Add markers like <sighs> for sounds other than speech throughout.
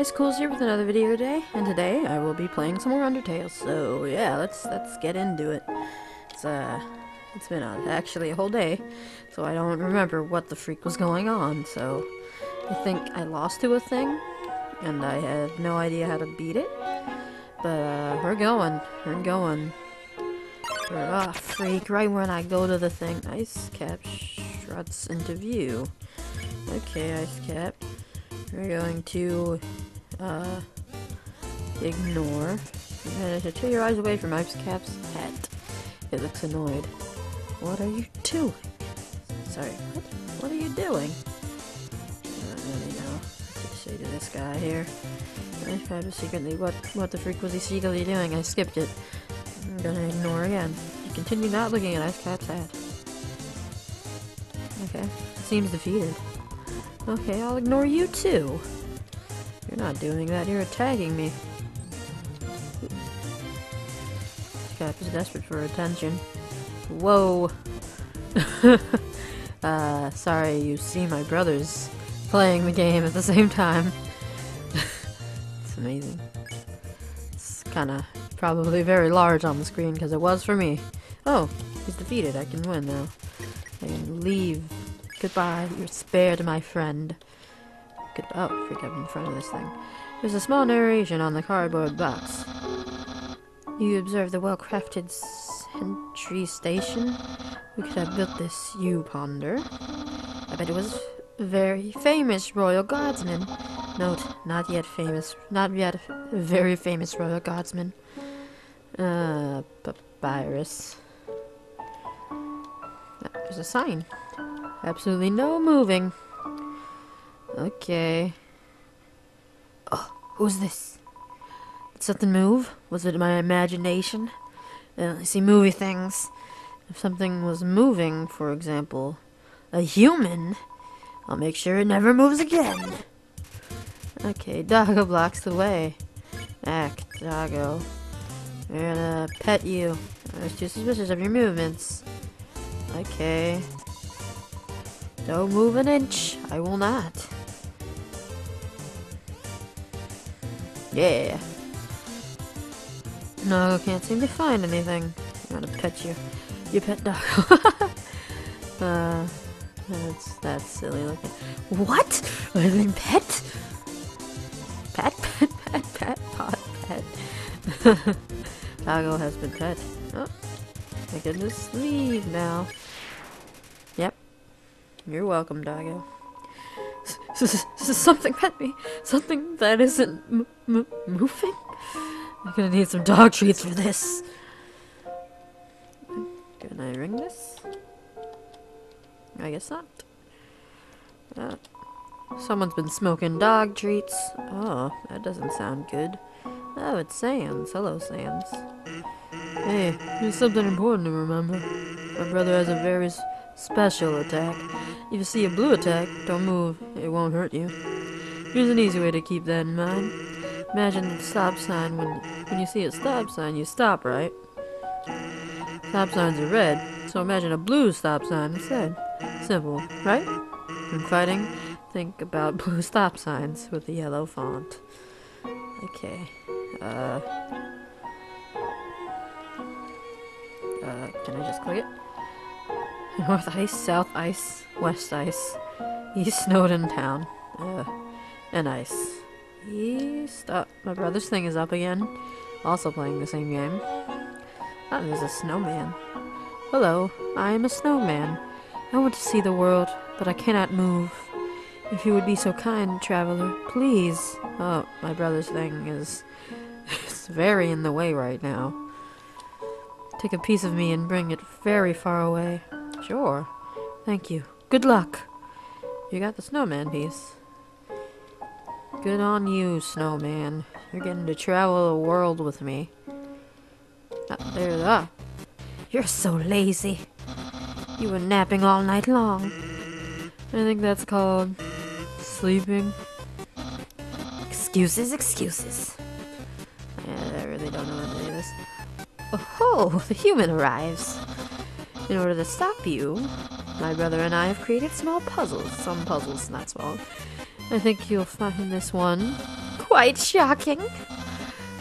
Icecoolz here with another video today, and today I will be playing some more Undertale. So yeah, let's let's get into it. It's uh, it's been uh, actually a whole day, so I don't remember what the freak was going on. So I think I lost to a thing, and I have no idea how to beat it. But uh, we're going, we're going. Ah, oh, freak! Right when I go to the thing, Ice Cap struts into view. Okay, Ice Cap. We're going to uh, ignore. You're going to take your eyes away from Ice Cap's head. It looks annoyed. What are you doing? Sorry, what? What are you doing? I don't really know what to say to this guy here. Ice Cap is secretly what? What the freak was he secretly doing? I skipped it. I'm gonna ignore again. You continue not looking at Ice Cap's head. Okay, seems defeated. Okay, I'll ignore you too. Not doing that, you're attacking me. This guy is desperate for attention. Whoa. <laughs> uh, sorry you see my brothers playing the game at the same time. <laughs> it's amazing. It's kinda probably very large on the screen because it was for me. Oh, he's defeated. I can win now. I can leave Goodbye, you're spared, my friend. Good oh, freak, I'm in front of this thing. There's a small narration on the cardboard box. You observe the well-crafted sentry station? We could have built this, you ponder? I bet it was very famous royal guardsman. Note, not yet famous, not yet very famous royal guardsman. Uh, papyrus. There's a sign. Absolutely no moving. Okay. Oh, who's this? Did something move? Was it my imagination? I see movie things. If something was moving, for example, a human, I'll make sure it never moves again. Okay, Doggo blocks the way. Act, Doggo. We're gonna pet you. I was too suspicious of your movements. Okay. Don't move an inch. I will not. Yeah. No, can't seem to find anything. I'm gonna pet you. You pet dog. <laughs> uh, that's, that's silly looking. What? I've been pet? Pet, pet, pet, pet, pot, pet. Doggo has been pet. Oh, I can just leave now. Yep. You're welcome, Doggo. Something pet me. Something that isn't moving? I'm gonna need some dog treats for this. Can I ring this? I guess not. Uh, someone's been smoking dog treats. Oh, that doesn't sound good. Oh, it's Sans. Hello, Sans. Hey, there's something important to remember. My brother has a very special attack. If you see a blue attack, don't move. It won't hurt you. Here's an easy way to keep that in mind. Imagine the stop sign. When, when you see a stop sign, you stop, right? Stop signs are red, so imagine a blue stop sign instead. Simple, right? When fighting, think about <laughs> blue stop signs with the yellow font. Okay. Uh... Uh, can I just click it? North Ice, South Ice, West Ice, East Snowdin Town, uh, and Ice. East up. My brother's thing is up again. Also playing the same game. Ah, there's a snowman. Hello, I am a snowman. I want to see the world, but I cannot move. If you would be so kind, traveler, please. Oh, my brother's thing is... <laughs> it's very in the way right now. Take a piece of me and bring it very far away. Sure. Thank you. Good luck. You got the snowman piece. Good on you, snowman. You're getting to travel the world with me. Ah, there ah. You're so lazy. You were napping all night long. I think that's called sleeping. Excuses, excuses. I really don't know what to do this. Oh, <laughs> the human arrives. In order to stop you, my brother and I have created small puzzles. Some puzzles not small. I think you'll find this one quite shocking.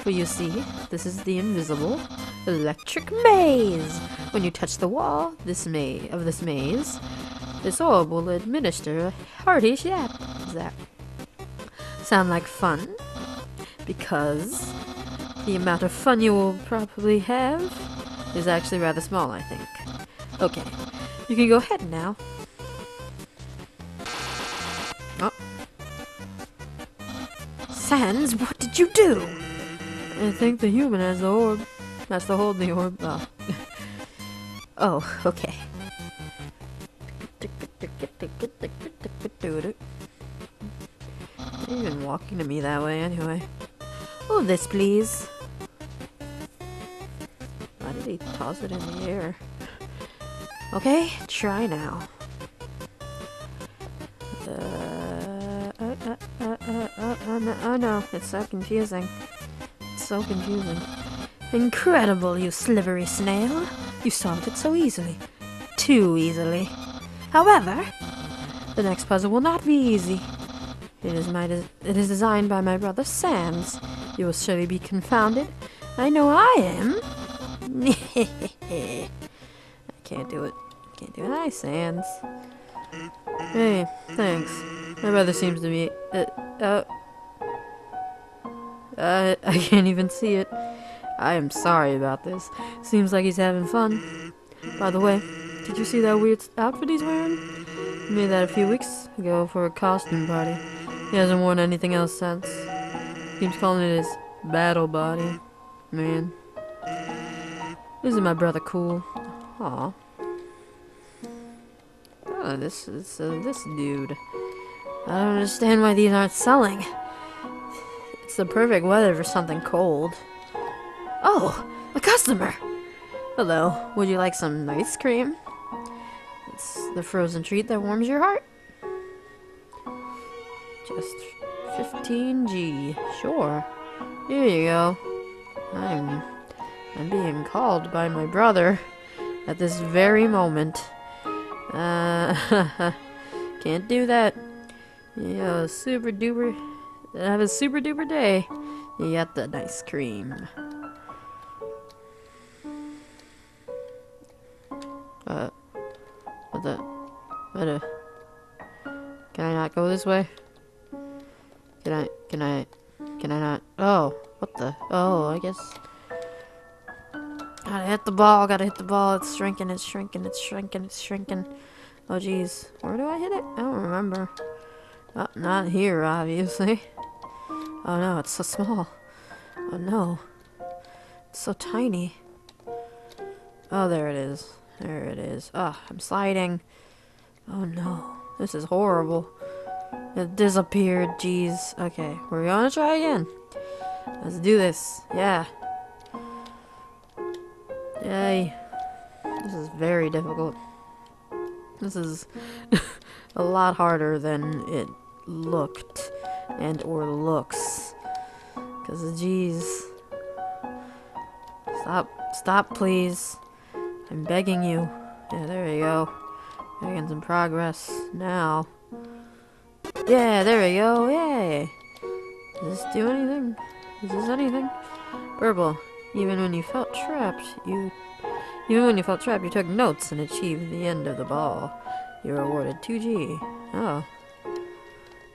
For you see, this is the invisible electric maze. When you touch the wall this ma- of this maze, this orb will administer a hearty zap. Zap. Sound like fun? Because the amount of fun you will probably have is actually rather small, I think. Okay, you can go ahead now. Oh. Sans, what did you do? I think the human has the orb. That's the hold the orb. Oh. <laughs> oh, okay. Even walking to me that way anyway. Oh, this please. Why did he toss it in the air? Okay, try now. Uh, uh, uh, uh, uh, uh, oh, no, oh no, it's so confusing. It's so confusing. Incredible, you slivery snail. You solved it so easily. Too easily. However, the next puzzle will not be easy. It is my it is designed by my brother Sans. You will surely be confounded. I know I am. <laughs> I can't do it. Hi, Sans. Hey, thanks. My brother seems to be. Uh, uh, uh, I can't even see it. I am sorry about this. Seems like he's having fun. By the way, did you see that weird outfit he's wearing? He made that a few weeks ago for a costume party. He hasn't worn anything else since. Keeps calling it his battle body. Man. Isn't my brother cool? Aw. Oh, this is uh, this dude. I don't understand why these aren't selling. It's the perfect weather for something cold. Oh, a customer! Hello, would you like some ice cream? It's the frozen treat that warms your heart. Just 15G, sure. Here you go. I'm I'm being called by my brother at this very moment. Uh, <laughs> can't do that. Yeah, super duper. Have a super duper day. You got the ice cream. Uh, what the? What the? Can I not go this way? Can I? Can I? Can I not? Oh, what the? Oh, I guess. Gotta hit the ball, gotta hit the ball. It's shrinking, it's shrinking, it's shrinking, it's shrinking. Oh, jeez. Where do I hit it? I don't remember. Oh, not here, obviously. Oh no, it's so small. Oh no. It's so tiny. Oh, there it is. There it is. Oh, I'm sliding. Oh no. This is horrible. It disappeared. Jeez. Okay, we're gonna try again. Let's do this. Yeah. Yay. This is very difficult. This is <laughs> a lot harder than it looked and or looks. Cause jeez. Stop. Stop please. I'm begging you. Yeah, there we go. Making some progress now. Yeah, there we go. Yay. Does this do anything? Is this anything? Purple. Even when you felt trapped, you even when you felt trapped, you took notes and achieved the end of the ball. You were awarded 2G. Oh.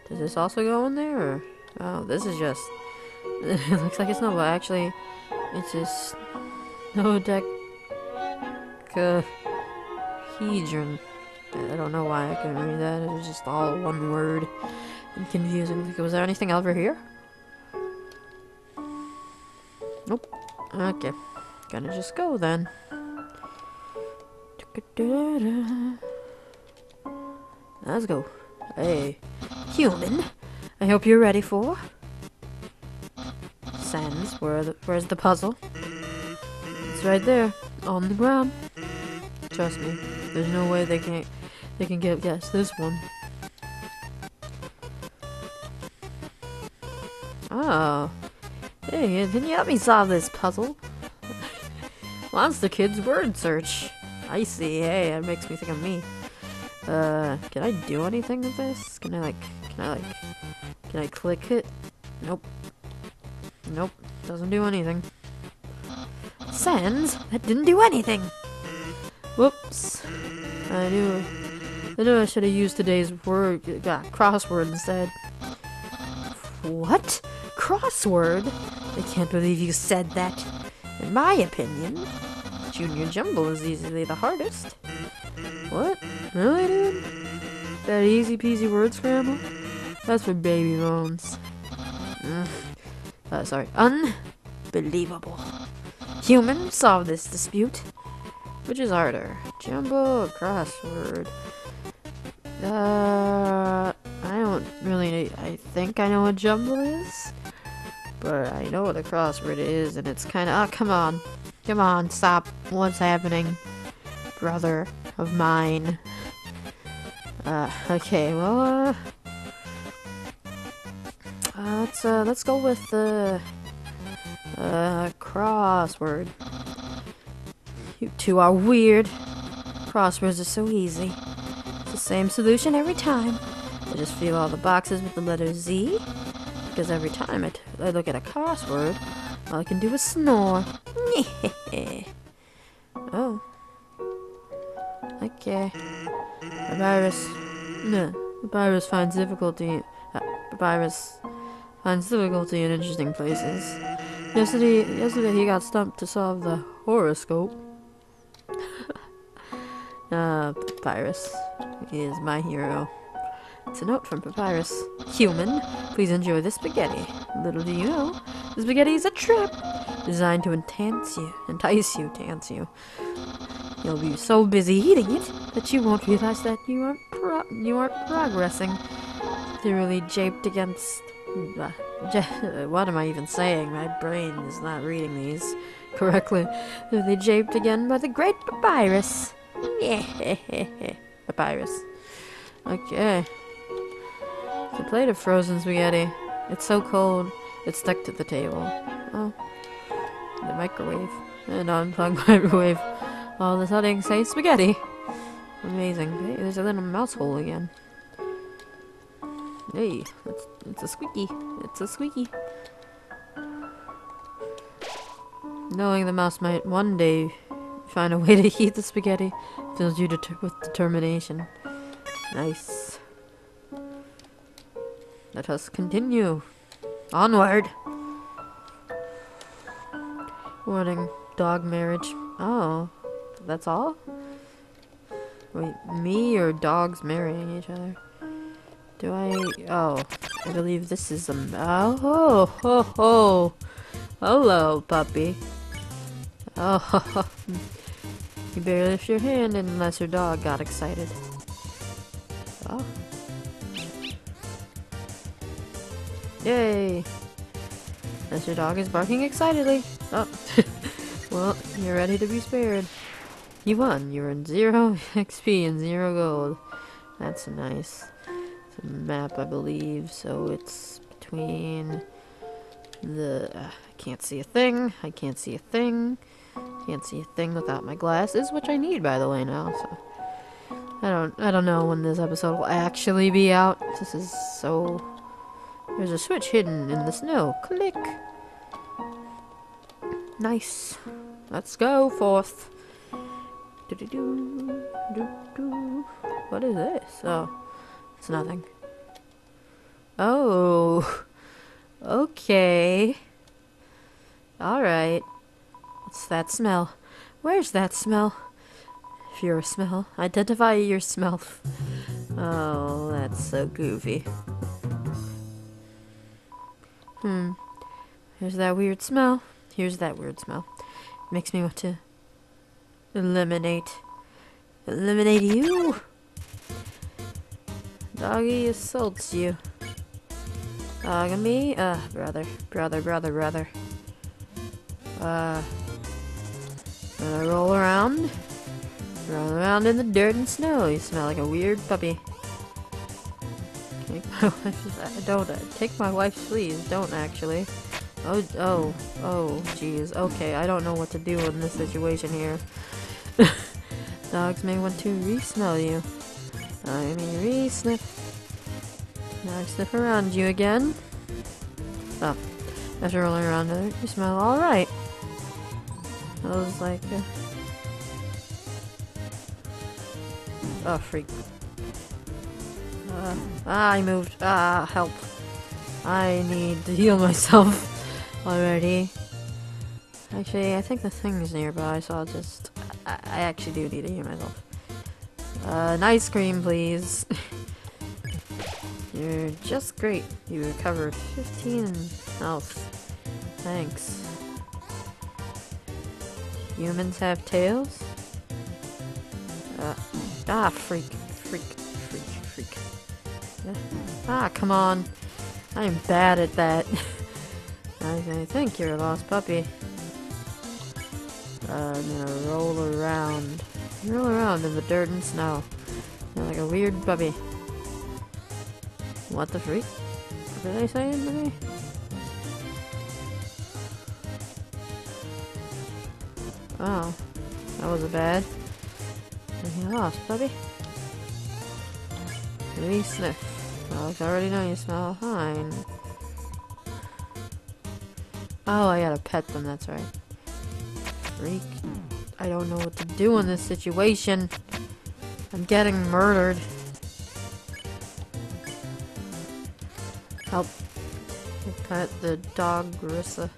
Does this also go in there? Or? Oh, this is just... <laughs> it looks like it's not, but actually, it's just... No deck... Hedron. I don't know why I couldn't read that. It was just all one word and confusing. Was there anything over here? Nope. Okay. Gonna just go then. Let's go. Hey, human. I hope you're ready for. Sans, where the, where's the puzzle? It's right there, on the ground. Trust me, there's no way they can't they can get guess this one. Oh. Hey, can you help me solve this puzzle? Monster Kids word search. I see. Hey, that makes me think of me. Uh, can I do anything with this? Can I like, can I like, can I click it? Nope. Nope, doesn't do anything. Sans? That didn't do anything! Whoops. I knew I knew I should have used today's word uh, crossword instead. What? Crossword? I can't believe you said that. In my opinion, Junior Jumble is easily the hardest. What? Really, dude? That easy peasy word scramble? That's for baby bones. Mm. Uh, sorry. Unbelievable. Human, solve this dispute. Which is harder? Jumble or crossword? Uh, I don't really. I think I know what jumble is, but I know what a crossword is, and it's kind of. Oh, come on, come on, stop! What's happening, brother of mine? Uh, okay, well, uh, uh let's uh, let's go with the uh, crossword. You two are weird. Crosswords are so easy It's the same solution every time. I just fill all the boxes with the letter Z, because every time I, I look at a crossword, all I can do is snore. <laughs> oh. Okay. Papyrus. No. Papyrus finds difficulty. Uh, virus finds difficulty in interesting places. Yesterday, yesterday he got stumped to solve the horoscope. <laughs> uh, Papyrus is my hero. It's a note from Papyrus. Human, please enjoy the spaghetti. Little do you know, the spaghetti is a trap designed to entice you, entice you, to dance you. You'll be so busy eating it that you won't realize that you aren't pro- you aren't progressing. Thoroughly japed against. <laughs> What am I even saying? My brain is not reading these correctly. Thoroughly japed again by the great Papyrus. <laughs> Papyrus. Okay. A plate of frozen spaghetti. It's so cold, it's stuck to the table. Oh. The microwave. An unplugged <laughs> microwave. All the settings say spaghetti. Amazing. Hey, there's a little mouse hole again. Hey, it's, it's a squeaky. It's a squeaky. Knowing the mouse might one day find a way to <laughs> heat the spaghetti fills you det with determination. Nice. Let us continue. Onward! Warning, dog marriage. Oh, that's all? Wait, me or dogs marrying each other? Do I... Oh, I believe this is a... Oh, ho, ho, ho. Hello, puppy. Oh, <laughs> you better lift your hand unless your dog got excited. Yay! As your dog is barking excitedly. Oh. <laughs> well, you're ready to be spared. You won. You earned zero <laughs> XP and zero gold. That's nice. It's a map, I believe, so it's between the... Uh, I can't see a thing. I can't see a thing. Can't see a thing without my glasses, which I need, by the way, now, so... I don't I don't know when this episode will actually be out. This is so There's a switch hidden in the snow. Click. Nice. Let's go forth. Do -do -do. What is this? Oh. It's nothing. Oh. Okay. Alright. What's that smell? Where's that smell? If you're a smell, identify your smell. Oh, that's so goofy. Hmm. Here's that weird smell. Here's that weird smell. makes me want to eliminate. Eliminate you! Doggy assaults you. Dog me? Uh, brother. Brother, brother, brother. Uh. Gonna roll around. Roll around in the dirt and snow. You smell like a weird puppy. Wife's. <laughs> Don't uh, take my wife's, please. Don't actually. Oh, oh, oh, jeez. Okay, I don't know what to do in this situation here. <laughs> Dogs may want to re-smell you. I mean, re-sniff. Now sniff around you again. Oh, After rolling around there, you smell alright. I was like, uh... oh freak. Uh, I moved. Ah, help. I need to heal myself <laughs> already. Actually, I think the thing is nearby, so I'll just... I, I actually do need to heal myself. Uh, an ice cream, please. <laughs> You're just great. You recovered 15 health. Thanks. Humans have tails? Uh, ah, freak, freak. Ah, come on. I'm bad at that. <laughs> I, I think you're a lost puppy. Uh, I'm gonna roll around. Roll around in the dirt and snow. You're like a weird puppy. What the freak? What are they saying to me? Oh, that was a bad. Lost, puppy. Maybe sniff. I already know you smell fine. Oh, I gotta pet them, that's right. Freak. I don't know what to do in this situation. I'm getting murdered. Help. Pet the Dogaressa.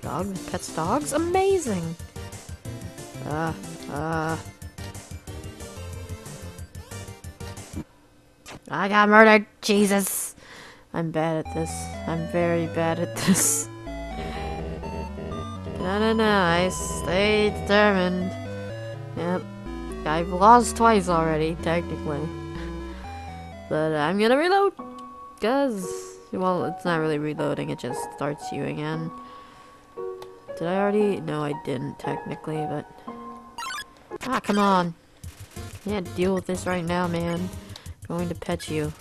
Dog pets dogs? Amazing! Uh. Uh. I got murdered! Jesus! I'm bad at this. I'm very bad at this. no, no, no. I stay determined. Yep. I've lost twice already, technically. but I'm gonna reload! Because, well, it's not really reloading, it just starts you again. Did I already? No, I didn't, technically, but... Ah, come on! Can't deal with this right now, man. Going to pet you.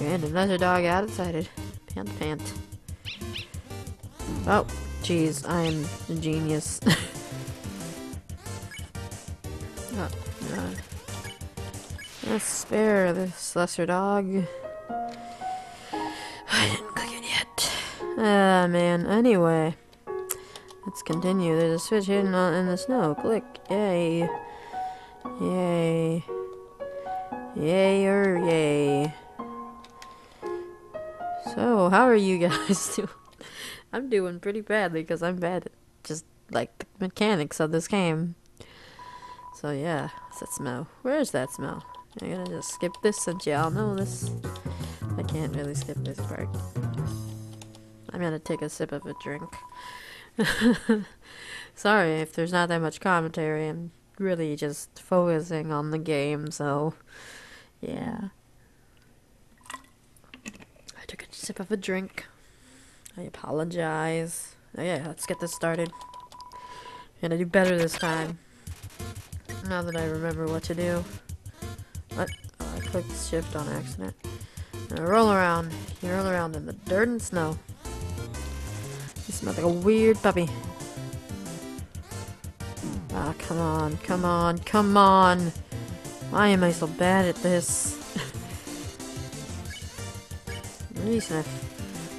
And another dog outside Pant pant. Oh, jeez, I'm a genius. <laughs> oh. Let's spare this lesser dog. <sighs> I didn't click it yet. Ah, man. Anyway. Let's continue. There's a switch hidden in the snow. Click. Yay. Yay. Yay or yay. So, how are you guys <laughs> doing? I'm doing pretty badly because I'm bad at just like the mechanics of this game. So yeah, what's that smell? Where's that smell? I'm gonna just skip this since y'all know this. I can't really skip this part. I'm gonna take a sip of a drink. <laughs> Sorry if there's not that much commentary. I'm really just focusing on the game, so yeah. I took a sip of a drink. I apologize. Oh, yeah, let's get this started. I'm gonna do better this time. Now that I remember what to do. What? Oh, I clicked shift on accident. roll around. You roll around in the dirt and snow. You smell like a weird puppy. Ah, oh, come on, come on, come on! Why am I so bad at this? Really sniff.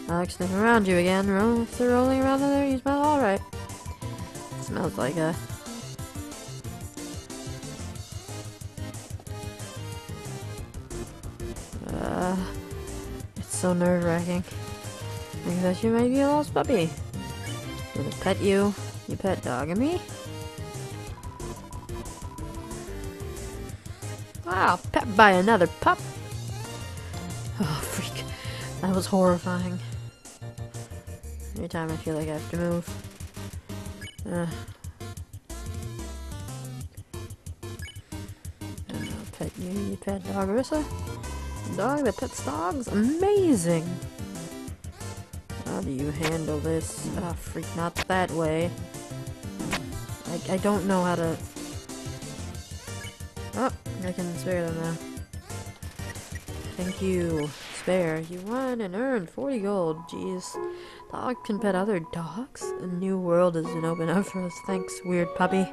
Alex sniff around you again. Roll if they're rolling around there, you smell alright. Smells like a Uh, it's so nerve-wracking. I thought you might be a lost puppy. I'm gonna pet you. You pet Dogamy? Wow, pet by another pup. Oh, freak. That was horrifying. Every time I feel like I have to move. Uh. pet you, you pet Dogaressa? Dog that pets dogs? Amazing! How do you handle this? Ah, oh, freak, not that way. I, I don't know how to... Oh, I can spare them now. Thank you. Spare. You won and earned 40 gold. Jeez. Dog can pet other dogs? A new world has been opened up for us. Thanks, weird puppy.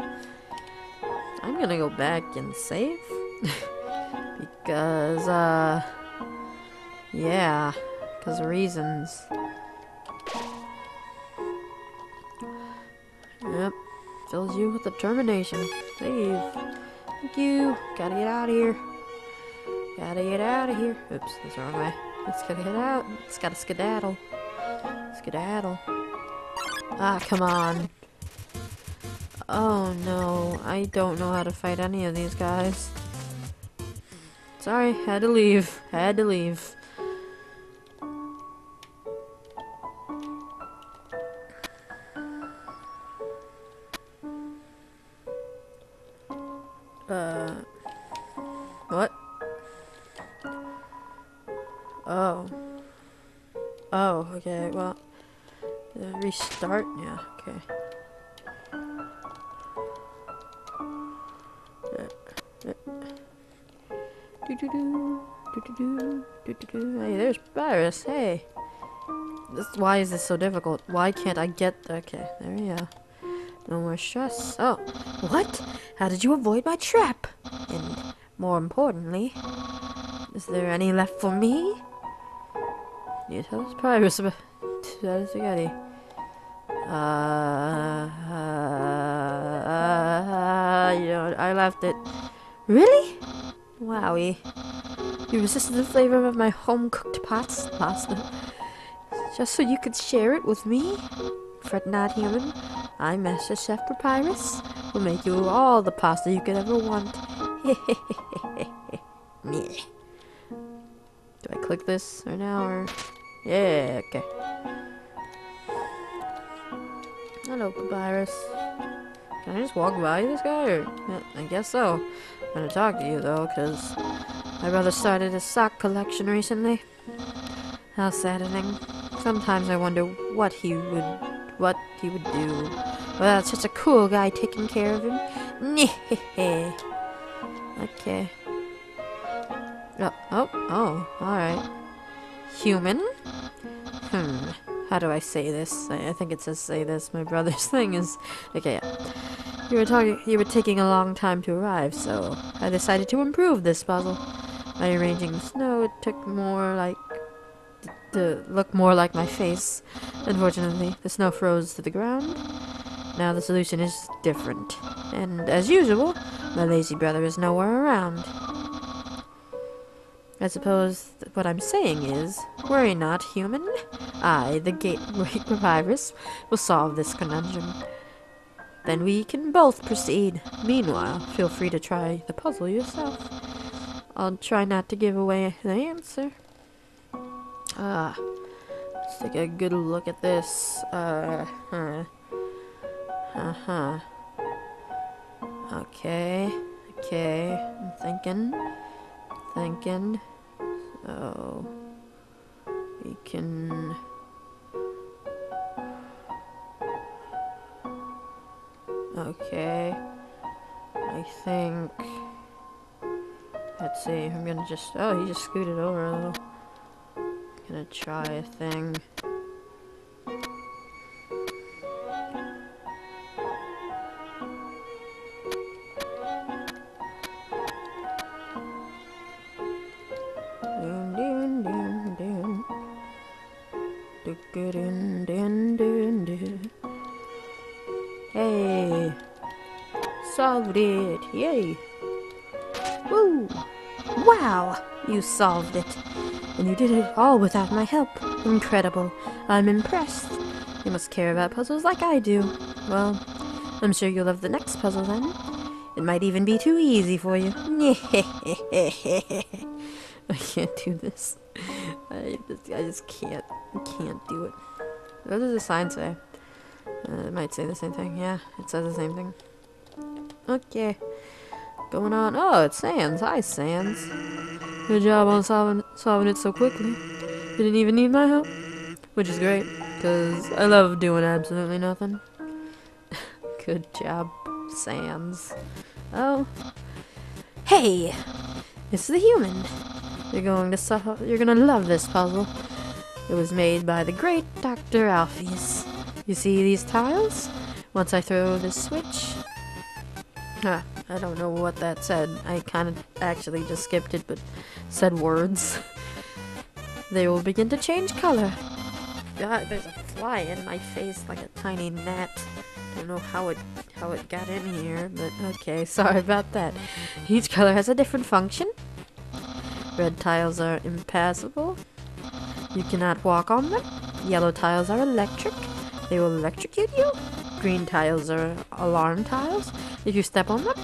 I'm gonna go back and save. <laughs> because, uh... Yeah. Because reasons. Yep. Fills you with determination. Save. Thank you. Gotta get out of here. Gotta get out of here. Oops, that's the wrong way. Let's gotta get out. It's gotta skedaddle. Skedaddle. Ah, come on. Oh no, I don't know how to fight any of these guys. Sorry, had to leave. Had to leave. Okay. Hey, there's Virus, hey. This, why is this so difficult? Why can't I get... Okay, there we go. No more stress. Oh, what? How did you avoid my trap? And more importantly, is there any left for me? Tell us Pyrus <laughs> that spaghetti. Uh, you know, I left it. Really? Wowie. You resisted the flavor of my home-cooked pasta. Just so you could share it with me? Fret not, human. I, Master Chef Papyrus, will make you all the pasta you could ever want. <laughs> Meh. Do I click this or now or? Yeah, okay. Hello, Papyrus. Can I just walk by this guy or? I guess so. I'm gonna talk to you though, cause my brother started a sock collection recently. How saddening. Sometimes I wonder what he would what he would do. Well, such a cool guy taking care of him. okay. Oh, oh, oh, alright. Human? Hmm. How do I say this? I, I think it says say this. My brother's <laughs> thing is... Okay, yeah. You were talking. You were taking a long time to arrive, so I decided to improve this puzzle by arranging the snow. It took more like to look more like my face. Unfortunately, the snow froze to the ground. Now the solution is different, and as usual, my lazy brother is nowhere around. I suppose what I'm saying is, worry not, human. I, the Gateway <laughs> Papyrus, will solve this conundrum. Then we can both proceed. Meanwhile, feel free to try the puzzle yourself. I'll try not to give away the answer. Ah, let's take a good look at this. Uh, huh. Uh-huh. Okay, okay, I'm thinking, thinking. So, we can... Okay. I think... Let's see, I'm gonna just... Oh, he just scooted over a little. Gonna try a thing. Solved it. And you did it all without my help. Incredible. I'm impressed. You must care about puzzles like I do. Well, I'm sure you'll love the next puzzle then. It might even be too easy for you. <laughs> I can't do this. I just, I just can't. Can't do it. What does the sign say? Uh, it might say the same thing. Yeah, it says the same thing. Okay. Going on. Oh, it's Sans. Hi, Sans. Good job on solving, solving it so quickly. You didn't even need my help. Which is great, because I love doing absolutely nothing. <laughs> Good job, Sans. Oh. Hey! It's the human. You're going to solve, you're gonna love this puzzle. It was made by the great Dr. Alphys. You see these tiles? Once I throw this switch... Ah, I don't know what that said. I kind of actually just skipped it, but said words. <laughs> they will begin to change color. God, there's a fly in my face like a tiny gnat. I don't know how it how it got in here, but okay, <laughs> sorry about that. Each color has a different function. Red tiles are impassable. You cannot walk on them. Yellow tiles are electric. They will electrocute you. Green tiles are alarm tiles. If you step on them,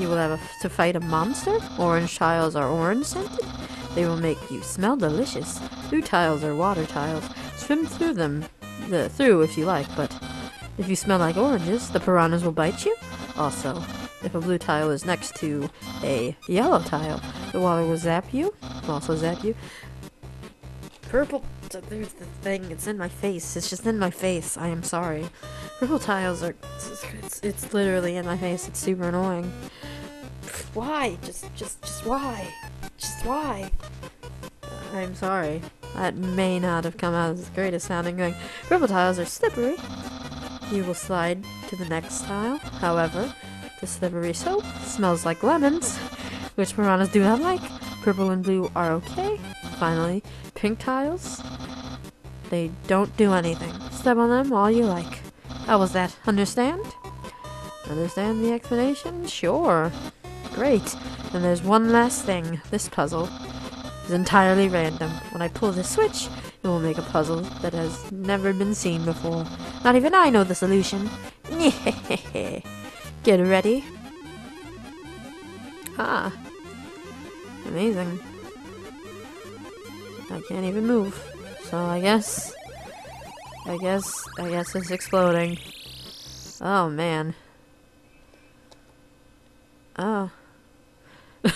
you will have to fight a monster. Orange tiles are orange scented. They will make you smell delicious. Blue tiles are water tiles. Swim through them, the, through if you like, but if you smell like oranges, the piranhas will bite you. Also, if a blue tile is next to a yellow tile, the water will zap you, also zap you. Purple, there's the thing, it's in my face, it's just in my face, I am sorry. Purple tiles are, it's, it's literally in my face, it's super annoying. Why? Just, just, just why? Just why? I'm sorry. That may not have come out as the greatest sounding thing. Purple tiles are slippery. You will slide to the next tile. However, the slippery soap smells like lemons, which piranhas do not like. Purple and blue are okay. Finally, pink tiles. They don't do anything. Step on them all you like. How was that? Understand? Understand the explanation? Sure. Great. And there's one last thing. This puzzle is entirely random. When I pull this switch, it will make a puzzle that has never been seen before. Not even I know the solution. <laughs> Get ready. Ah. Amazing. I can't even move. So I guess... I guess... I guess it's exploding. Oh, man. Oh. <laughs>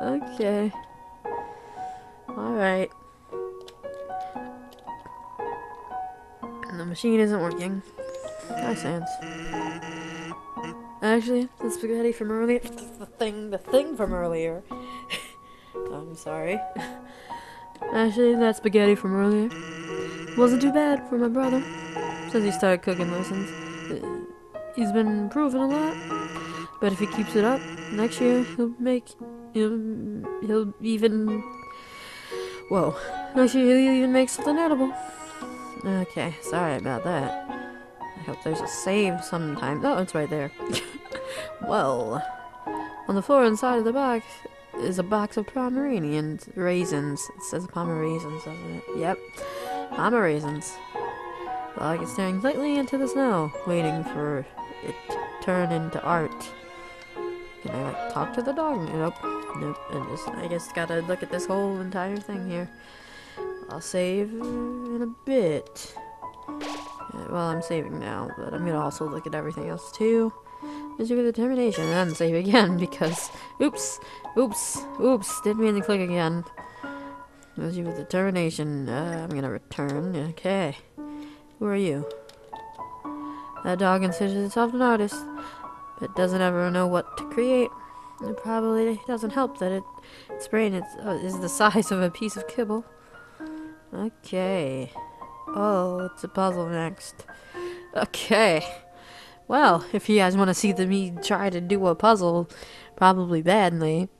okay. Alright. And the machine isn't working. Hi, Sans. Actually, the spaghetti from earlier. The thing, the thing from earlier. Sorry. Actually, that spaghetti from earlier wasn't too bad for my brother since he started cooking lessons. He's been improving a lot, but if he keeps it up, next year he'll make he'll, he'll even whoa next year he'll even make something edible. Okay, sorry about that. I hope there's a save sometime. Oh, it's right there. <laughs> well, on the floor inside of the box is a box of Pomeranian raisins. It says Pomeranians, doesn't it? Yep, Pomeranians. The dog is staring blatantly into the snow, waiting for it to turn into art. Can I like talk to the dog? Nope. Nope. I just I just gotta look at this whole entire thing here. I'll save in a bit. Uh, well, I'm saving now, but I'm gonna also look at everything else too. Just with determination, and save again <laughs> because, oops, oops, oops, didn't mean to click again. You with determination, uh, I'm gonna return. Okay, who are you? That dog considers itself an artist, but doesn't ever know what to create. It probably doesn't help that it, its brain is, uh, is the <laughs> size of a piece of kibble. Okay. Oh, it's a puzzle next. Okay. Well, if you guys want to see the, me try to do a puzzle, probably badly,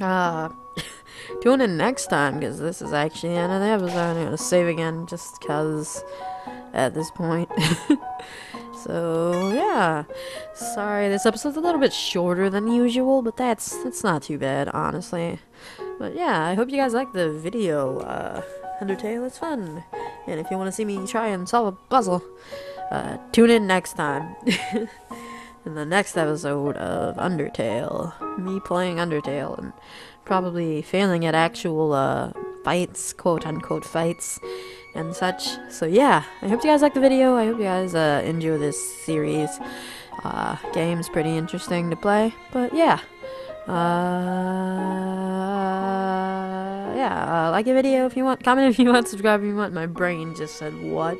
uh, <laughs> tune in next time, because this is actually the end of the episode. I'm going to save again, just because at this point. <laughs> so, yeah. Sorry, this episode's a little bit shorter than usual, but that's, that's not too bad, honestly. But yeah, I hope you guys liked the video. Uh, Undertale is fun. And if you want to see me try and solve a puzzle, uh, tune in next time. <laughs> in the next episode of Undertale. Me playing Undertale and probably failing at actual uh, fights, quote unquote fights, and such. So yeah, I hope you guys like the video. I hope you guys uh, enjoy this series. Uh, game's pretty interesting to play, but yeah. Uh, yeah, uh, like a video if you want, comment if you want, subscribe if you want. My brain just said what,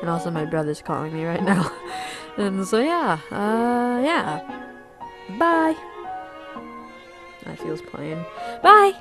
and also my brother's calling me right now. <laughs> and so yeah, uh, yeah, bye. That feels plain. Bye.